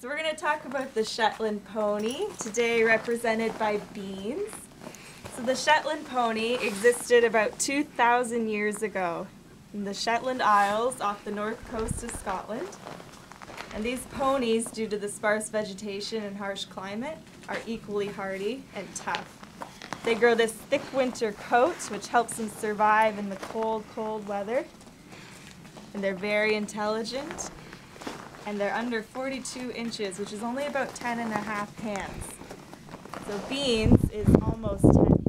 So we're going to talk about the Shetland pony, today represented by Beans. So the Shetland pony existed about 2,000 years ago in the Shetland Isles off the north coast of Scotland. And these ponies, due to the sparse vegetation and harsh climate, are equally hardy and tough. They grow this thick winter coat, which helps them survive in the cold, cold weather. And they're very intelligent. And they're under 42 inches, which is only about 10 and a half hands. So Beans is almost 10